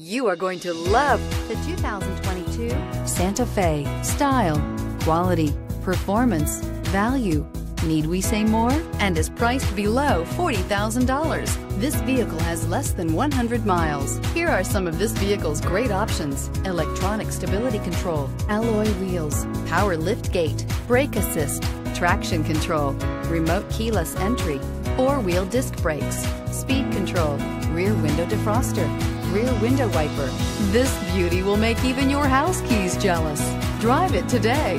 You are going to love the 2022 Santa Fe. Style, quality, performance, value. Need we say more? And is priced below $40,000. This vehicle has less than 100 miles. Here are some of this vehicle's great options. Electronic stability control, alloy wheels, power lift gate, brake assist, traction control, remote keyless entry, four-wheel disc brakes, speed control, rear window defroster, rear window wiper. This beauty will make even your house keys jealous. Drive it today.